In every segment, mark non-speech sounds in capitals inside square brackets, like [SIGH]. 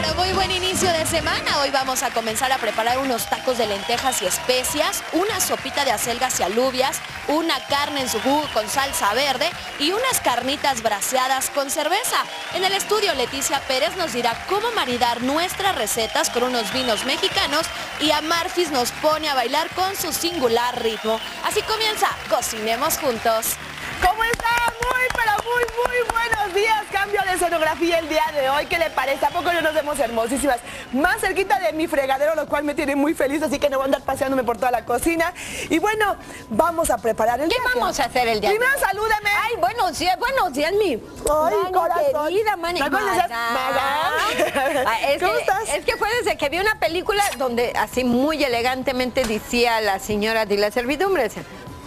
pero muy buen inicio de semana. Hoy vamos a comenzar a preparar unos tacos de lentejas y especias, una sopita de acelgas y alubias, una carne en su jugo con salsa verde y unas carnitas braseadas con cerveza. En el estudio Leticia Pérez nos dirá cómo maridar nuestras recetas con unos vinos mexicanos y a Marfis nos pone a bailar con su singular ritmo. Así comienza, cocinemos juntos. Muy, pero muy, muy buenos días. Cambio de escenografía el día de hoy. ¿Qué le parece? ¿A poco no nos vemos hermosísimas? Más cerquita de mi fregadero, lo cual me tiene muy feliz, así que no voy a andar paseándome por toda la cocina. Y bueno, vamos a preparar el ¿Qué día vamos a hacer el día? de Primero hoy? salúdame. Ay, buenos días, buenos días, mi. Ay, Mani corazón. querida, mani. Ah, es ¿Cómo que, estás? Es que fue desde que vi una película donde así muy elegantemente decía la señora de la servidumbre,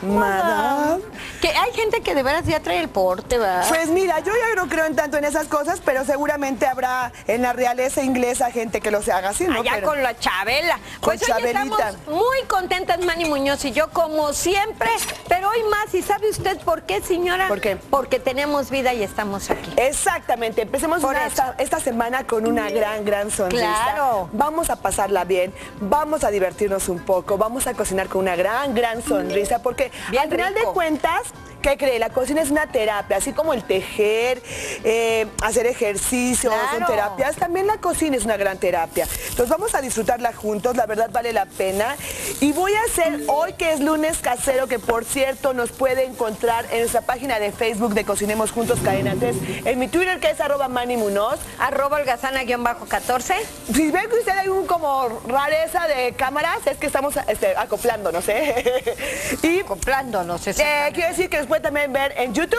Madame. que hay gente que de veras ya trae el porte, ¿verdad? Pues mira, yo ya no creo en tanto en esas cosas, pero seguramente habrá en la realeza inglesa gente que lo se haga así, ¿no? Allá Pero- con la Chabela. Con Pues hoy estamos muy contentas, Manny Muñoz y yo, como siempre, pero hoy más. ¿Y sabe usted por qué, señora? ¿Por qué? Porque tenemos vida y estamos aquí. Exactamente, empecemos una- esta, esta semana con una gran, gran sonrisa. Claro. Vamos a pasarla bien, vamos a divertirnos un poco, vamos a cocinar con una gran, gran sonrisa, porque Bien al final rico. de cuentas, ¿qué cree? La cocina es una terapia, así como el tejer, eh, hacer ejercicio, son Claro. terapias, también la cocina es una gran terapia. Entonces vamos a disfrutarla juntos, la verdad vale la pena. Y voy a hacer hoy que es lunes casero, que por cierto nos puede encontrar en nuestra página de Facebook de Cocinemos Juntos Cadena 3, en mi Twitter que es arroba Manny Munoz. Arroba holgazana-14. Si ven que usted hay un como rareza de cámaras, es que estamos este, acoplándonos, ¿eh? [LAUGHS] y Acoplándonos. eh, quiero decir que puede también ver en YouTube,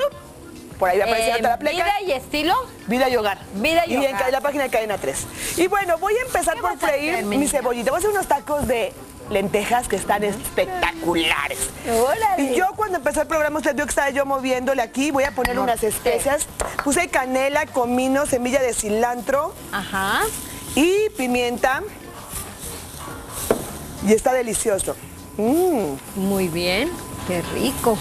por ahí va a aparecer Eh, toda la pleca. vida y estilo. Vida y hogar. Vida y en hogar. ca- la página de Cadena 3. Y bueno, voy a empezar ¿Qué por freír hacer, mi cebollita. Voy a hacer unos tacos de lentejas que están espectaculares. Órale. Y yo cuando empezó el programa, usted vio que estaba yo moviéndole aquí. Voy a poner No unas especias. Puse canela, comino, semilla de cilantro Ajá. y pimienta. Y está delicioso. Mm. Muy bien. Qué rico.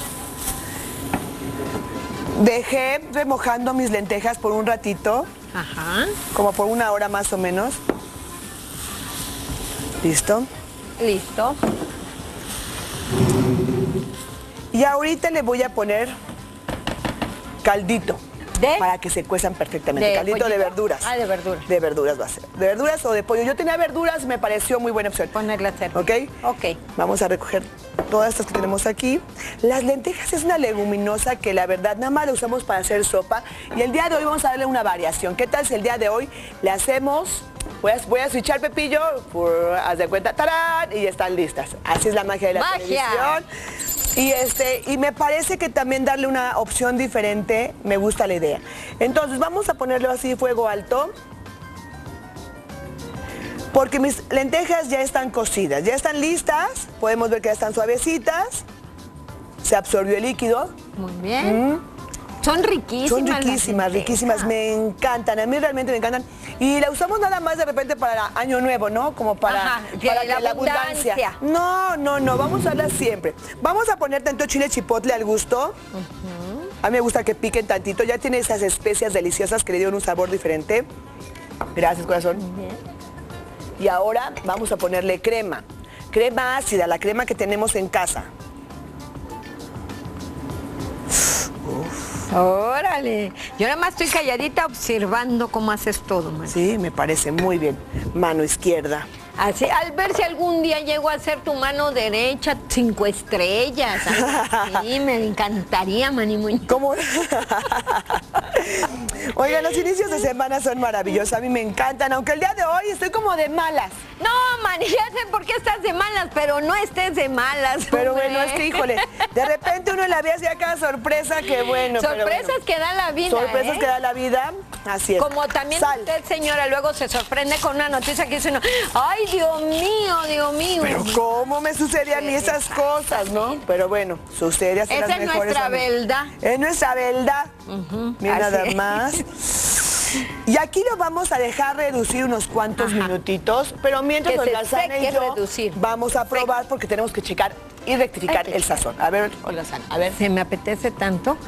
Dejé remojando mis lentejas por un ratito, Ajá. como por una hora más o menos. ¿Listo? Listo. Y ahorita le voy a poner caldito. ¿De? Para que se cuezan perfectamente. ¿De caldito de verduras. Ah, de verduras. De verduras va a ser. De verduras o de pollo. Yo tenía verduras, me pareció muy buena opción. Ponerle a hacer. ¿Ok? Ok. Vamos a recoger todas estas que tenemos aquí. Las lentejas es una leguminosa que la verdad nada más la usamos para hacer sopa. Y el día de hoy vamos a darle una variación. ¿Qué tal si el día de hoy le hacemos... Voy a, voy a switchar Pepillo, por, haz de cuenta, ¡tarán! y ya están listas. Así es la magia de la ¡Magia! televisión. Y, este, y me parece que también darle una opción diferente me gusta la idea. Entonces vamos a ponerlo así, fuego alto. Porque mis lentejas ya están cocidas, ya están listas. Podemos ver que ya están suavecitas. Se absorbió el líquido. Muy bien. Son riquísimas. Son riquísimas, riquísimas. Me encantan, a mí realmente me encantan. Y la usamos nada más de repente para Año Nuevo, ¿no? Como para, Ajá, que para la abundancia. No, no, no, vamos a usarla siempre. Vamos a poner tanto chile chipotle al gusto. A mí me gusta que piquen tantito. Ya tiene esas especias deliciosas que le dieron un sabor diferente. Gracias, corazón. Y ahora vamos a ponerle crema. Crema ácida, la crema que tenemos en casa. Órale. Yo nada más estoy calladita observando cómo haces todo, man. Sí, me parece muy bien. Mano izquierda. Así, al ver si algún día llego a ser tu mano derecha, cinco estrellas. [LAUGHS] Sí, me encantaría, Mani Muñoz. ¿Cómo? [LAUGHS] Oigan, los inicios de semana son maravillosos. A mí me encantan, aunque el día de hoy estoy como de malas. No, Mani, ya sé por qué estás de malas, pero no estés de malas. Pero hombre. bueno, es que híjole, de repente uno en la vida se da cada sorpresa que bueno. Sorpresas bueno. que da la vida. Sorpresas ¿eh? que da la vida. Así es. Como también Sal. usted, señora, luego se sorprende con una noticia que dice uno, ay, Dios mío, Dios mío. Pero cómo me sucede a mí esas cosas, ¿no? Pero bueno, sucede así Esa las es mejores nuestra verdad. Es nuestra verdad. Mira así nada es. más. [LAUGHS] Y aquí lo vamos a dejar reducir unos cuantos Ajá. minutitos, pero mientras Que Olga y yo reducir. vamos a probar porque tenemos que checar y rectificar que el sazón. A ver, Olga Sana, a ver. Se me apetece tanto. [COUGHS]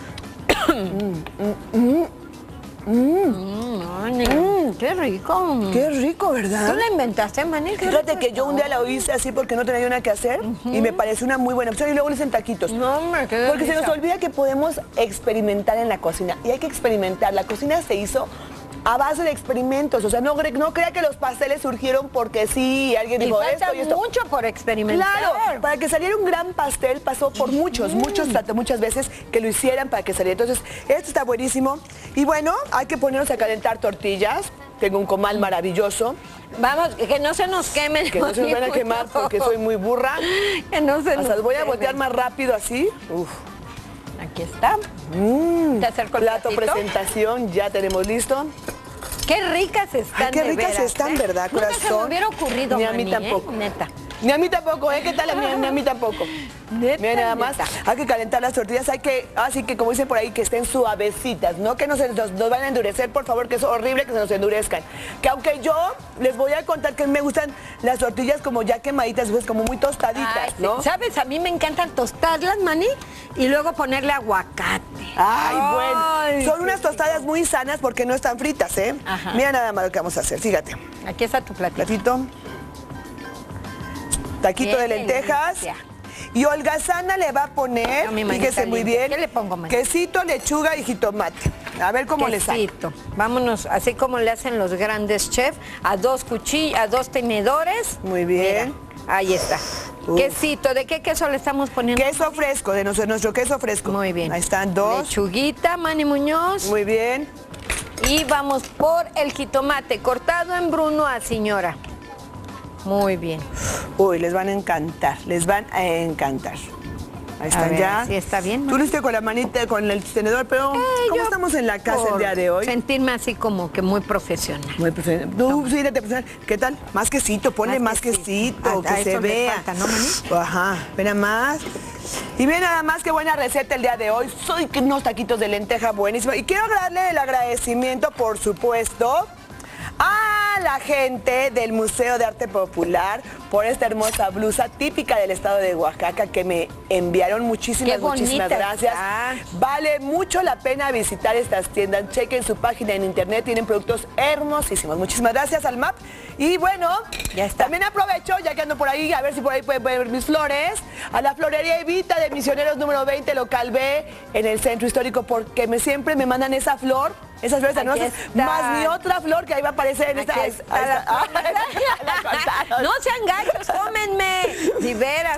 Mm, Mani, Qué rico. Qué rico, ¿verdad? ¿Tú la inventaste, Mani? Qué Fíjate que yo un día lo hice así porque no tenía nada que hacer y me pareció una muy buena opción y luego lo hice en taquitos. No, hombre, qué Porque se nos olvida que podemos experimentar en la cocina y hay que experimentar. La cocina se hizo a base de experimentos, o sea, no, no crea que los pasteles surgieron porque sí, alguien Y dijo falta esto y esto. mucho por experimentar. Claro, para que saliera un gran pastel pasó por muchos, muchos, trató muchas veces que lo hicieran para que saliera. Entonces, esto está buenísimo. Y bueno, hay que ponernos a calentar tortillas. Tengo un comal maravilloso, Vamos, que no se nos quemen. que no se me van a quemar porque soy muy burra. Que no se Hasta nos voy a quemen. voltear más rápido así. Uf. Aquí está. Te acerco el Plato platito. presentación, ya tenemos listo. Qué ricas están, Ay, qué de ricas veras, están, ¿eh? ¿verdad, Nunca se me corazón? hubiera ocurrido, Ni a mí Mani, ¿eh? tampoco. Neta. Ni a mí tampoco, ¿eh? ¿Qué tal? A mí, ni a mí tampoco. Neta, Mira nada más, neta. hay que calentar las tortillas, hay que, así que como dicen por ahí, que estén suavecitas, no que no se nos, nos van a endurecer, por favor, que es horrible que se nos endurezcan. Que aunque yo les voy a contar que me gustan las tortillas como ya quemaditas, pues como muy tostaditas, Ay. ¿no? ¿Sabes? A mí me encantan tostarlas, Mani, y luego ponerle aguacate. Ay, bueno. Son unas tostadas muy sanas porque no están fritas, ¿eh? Ajá. Mira nada más lo que vamos a hacer, fíjate. Aquí está tu platito. Platito. Taquito de lentejas. delicia. Y Holgazana le va a poner, No, fíjese muy bien, ¿Qué le pongo, manita? quesito, lechuga y jitomate. A ver cómo le sale. Quesito. Vámonos, así como le hacen los grandes chefs, a dos cuchillos, a dos tenedores. Muy bien. Mira, ahí está. Uf. Quesito, ¿de qué queso le estamos poniendo? Queso fresco, de nuestro, nuestro queso fresco. Muy bien. Ahí están dos. Lechuguita, Mani Muñoz. Muy bien. Y vamos por el jitomate, cortado en brunoise, señora. Muy bien. Uy, les van a encantar, les van a encantar. Ahí están ver, ya. sí está bien, Tú lo hiciste con la manita, con el tenedor, pero Eh, ¿cómo estamos en la casa el día de hoy? Sentirme así como que muy profesional. Muy profesional. Tú, sí, profesional. ¿Qué tal? Más quesito, ponle más, Más quesito. quesito, A- a que se vea. falta, ¿no, Mani? Ajá, ven más. Y bien nada más, qué buena receta el día de hoy. Soy unos taquitos de lenteja buenísimos. Y quiero darle el agradecimiento, por supuesto, a la gente del Museo de Arte Popular por esta hermosa blusa típica del estado de Oaxaca que me enviaron muchísimas, muchísimas gracias. está. Vale mucho la pena visitar estas tiendas. Chequen su página en internet, tienen productos hermosísimos. Muchísimas gracias al MAP. Y bueno, Ya está. también aprovecho, ya que ando por ahí, a ver si por ahí pueden ver mis flores, a la florería Evita de Misioneros número 20, local B, en el centro histórico, porque me, siempre me mandan esa flor. Esas flores está. más mi otra flor que ahí va a aparecer en esta. [LAUGHS] No sean gachos, cómenme.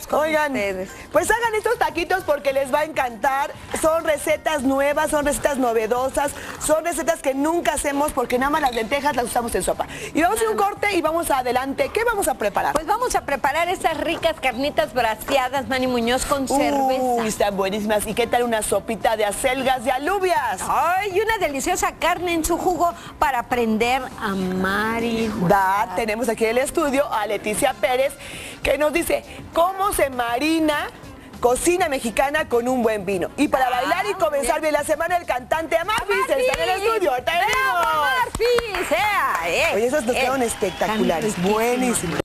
Con Oigan, ustedes. pues hagan estos taquitos porque les va a encantar. Son recetas nuevas, son recetas novedosas, son recetas que nunca hacemos porque nada más las lentejas las usamos en sopa. Y vamos a un corte y vamos adelante. ¿Qué vamos a preparar? Pues vamos a preparar estas ricas carnitas braseadas, Mani Muñoz, con Uy, cerveza. están buenísimas. ¿Y qué tal una sopita de acelgas y alubias? Ay, y una deliciosa carne en su jugo para aprender a amar y Da, tenemos aquí en el estudio a Leticia Pérez que nos dice cómo se marina cocina mexicana con un buen vino. Y para bailar y comenzar bien. la semana el cantante Amafis está en el estudio. Eh, Oye, esos nos eh, quedaron espectaculares, buenísimos.